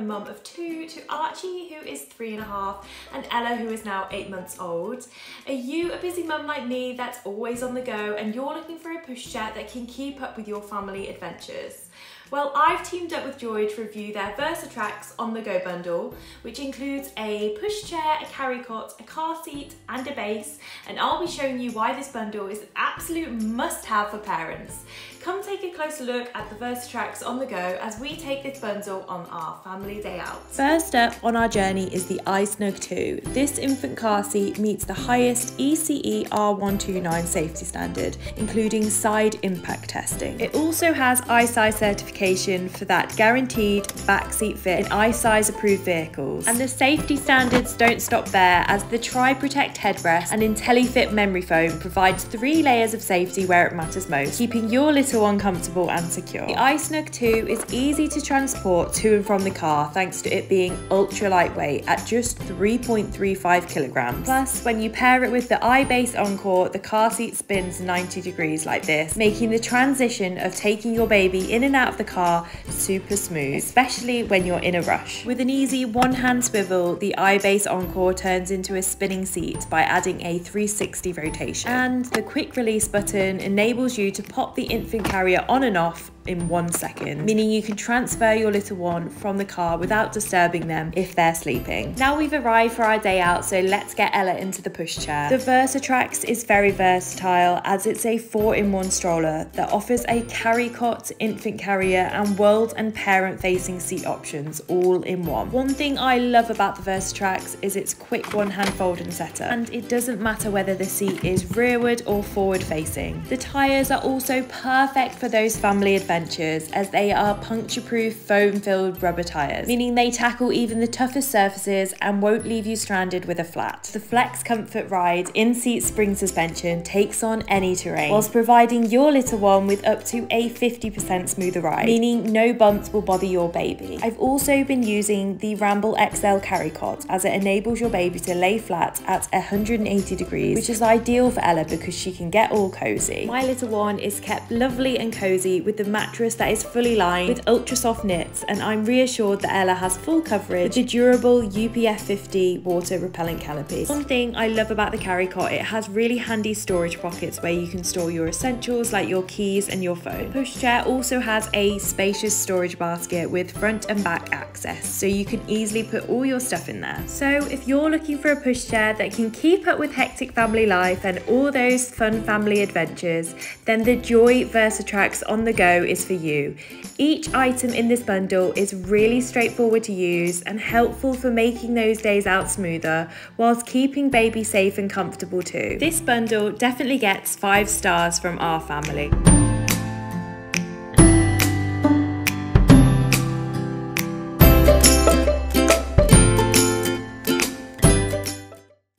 mum of two to Archie, who is three and a half, and Ella, who is now eight months old. Are you a busy mum like me that's always on the go and you're looking for a pushchair that can keep up with your family adventures? Well, I've teamed up with Joie to review their Versatrax on the go bundle, which includes a pushchair, a carry cot, a car seat, and a base. And I'll be showing you why this bundle is an absolute must have for parents. Come take a closer look at the Versatrax on the go as we take this bundle on our family day out. First up on our journey is the iSnug 2. This infant car seat meets the highest ECE R129 safety standard, including side impact testing. It also has iSize certification for that guaranteed backseat fit in iSize approved vehicles. And the safety standards don't stop there as the Tri-Protect headrest and IntelliFit memory foam provides three layers of safety where it matters most, keeping your little one comfortable and secure. The iSnug 2 is easy to transport to and from the car thanks to it being ultra lightweight at just 3.35 kilograms. Plus, when you pair it with the iBase Encore, the car seat spins 90 degrees like this, making the transition of taking your baby in and out of the car super smooth, especially when you're in a rush. With an easy one-hand swivel, the iBase Encore turns into a spinning seat by adding a 360 rotation. And the quick release button enables you to pop the infant carrier on and off in one second, meaning you can transfer your little one from the car without disturbing them if they're sleeping. Now we've arrived for our day out, so let's get Ella into the pushchair. The Versatrax is very versatile as it's a four-in-one stroller that offers a carry cot, infant carrier, and world and parent facing seat options all in one. One thing I love about the Versatrax is its quick one-hand fold folding setup, and it doesn't matter whether the seat is rearward or forward facing. The tyres are also perfect for those family adventures adventures as they are puncture proof foam filled rubber tyres, meaning they tackle even the toughest surfaces and won't leave you stranded with a flat. The Flex Comfort Ride in seat spring suspension takes on any terrain, whilst providing your little one with up to a 50% smoother ride, meaning no bumps will bother your baby. I've also been using the Ramble XL carry cot as it enables your baby to lay flat at 180 degrees, which is ideal for Ella because she can get all cozy. My little one is kept lovely and cozy with the mattress that is fully lined with ultra soft knits and I'm reassured that Ella has full coverage with the durable UPF 50 water repellent canopy. One thing I love about the carry cot, it has really handy storage pockets where you can store your essentials like your keys and your phone. Pushchair also has a spacious storage basket with front and back access so you can easily put all your stuff in there. So if you're looking for a pushchair that can keep up with hectic family life and all those fun family adventures, then the Joie Versatrax on the go is for you. Each item in this bundle is really straightforward to use and helpful for making those days out smoother whilst keeping baby safe and comfortable too. This bundle definitely gets 5 stars from our family.